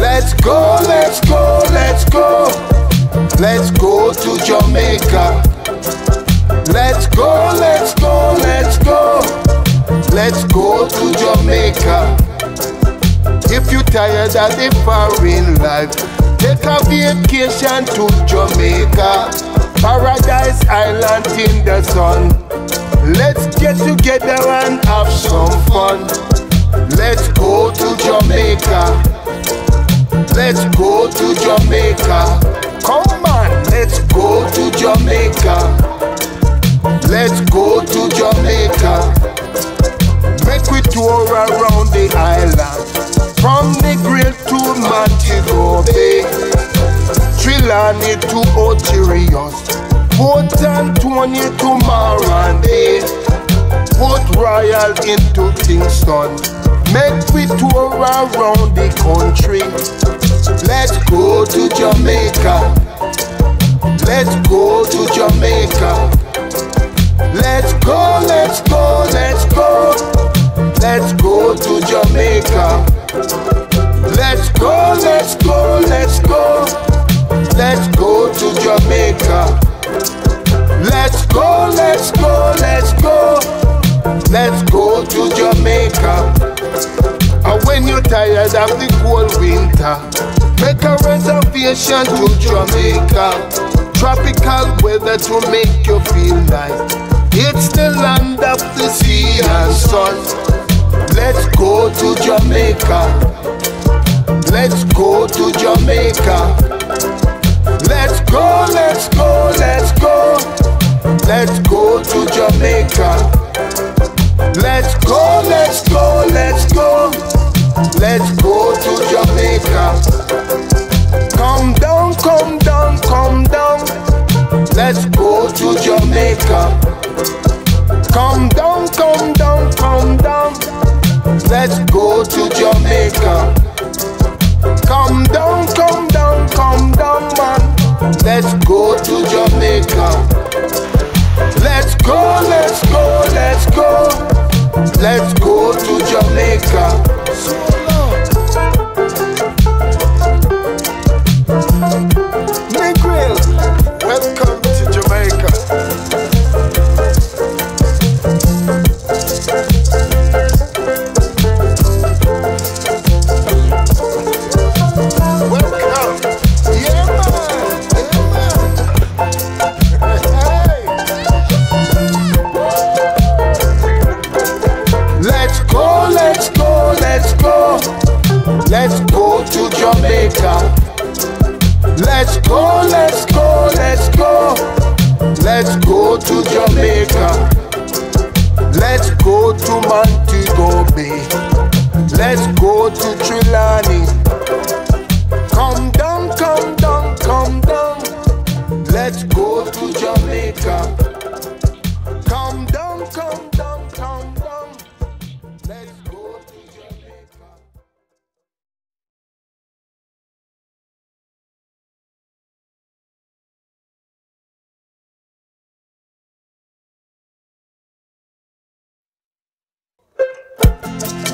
Let's go, let's go, let's go. Let's go to Jamaica. Let's go, let's go, let's. Let's go to Jamaica. If you tired of the foreign life, take a vacation to Jamaica. Paradise Island in the sun. Let's get together and have some fun. Let's go to Jamaica. Let's go to Jamaica. Come around the island. From the Negril to Montego Bay. Trelawny to Ocho Rios. Port Antonio to Marande. Port Royal into Kingston. Make we tour around the country. Let's go to Jamaica. Let's go to Jamaica. Let's go, let's go. Let's go to Jamaica. Let's go, let's go, let's go. Let's go to Jamaica. And when you're tired of the cold winter, make a reservation to Jamaica. Tropical weather to make you feel nice. It's the land of the sea and sun. Let's go to Jamaica. Let's go to Jamaica. Let's go, let's go, let's go. Let's go to Jamaica. Let's go, let's go, let's go. Let's go to Jamaica. Come down, come down, come down. Let's go to Jamaica. Jamaica. Let's go, let's go, let's go. Let's go to Jamaica. Jamaica. Let's go, let's go, let's go. Let's go to Jamaica. Let's go to Montego Bay. Bye.